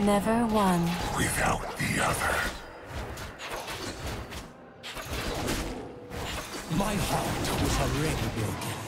Never one. without the other. My heart was already broken.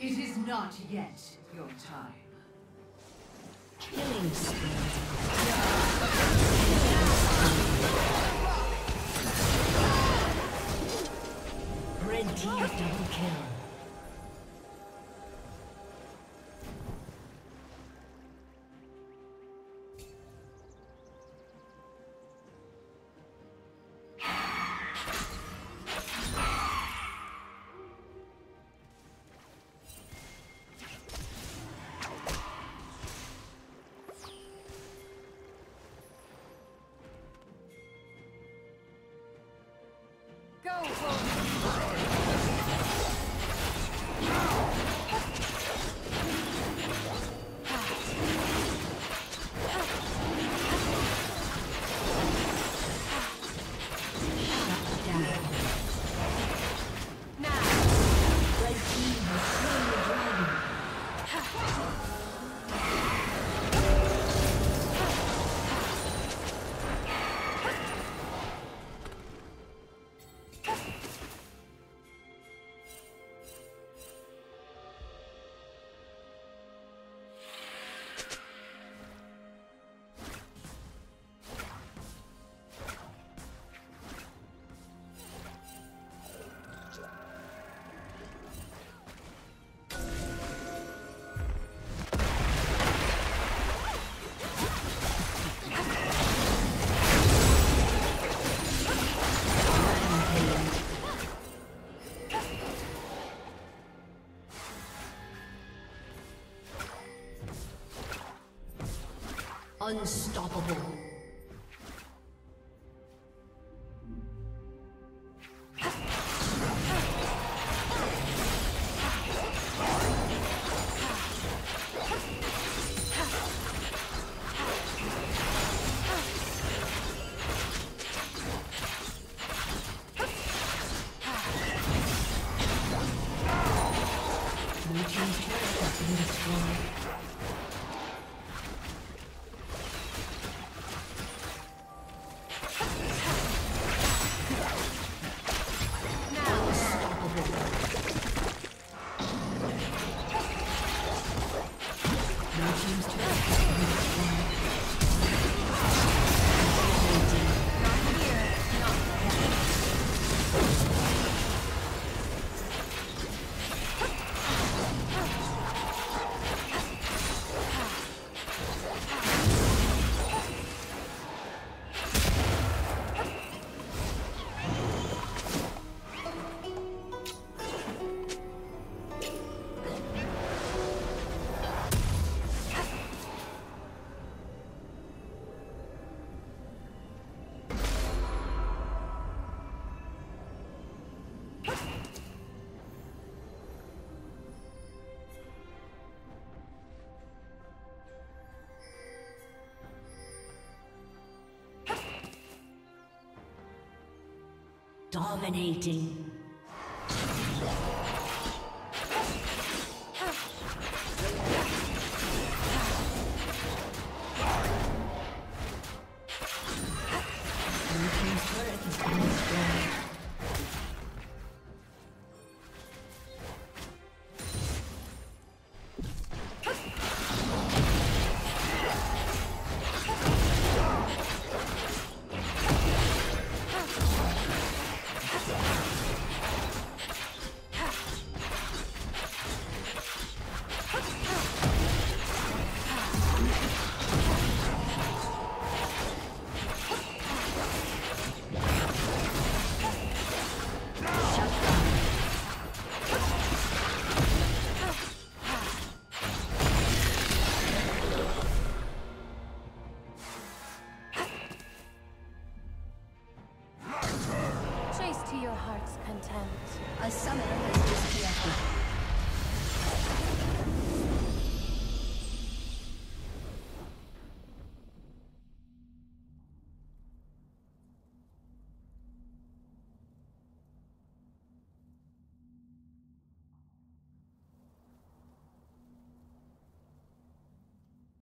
It is not yet your time. Killing spree. Red team double kill. Go, Wolf! Unstoppable. Dominating. Heart's content. A summoner has disconnected.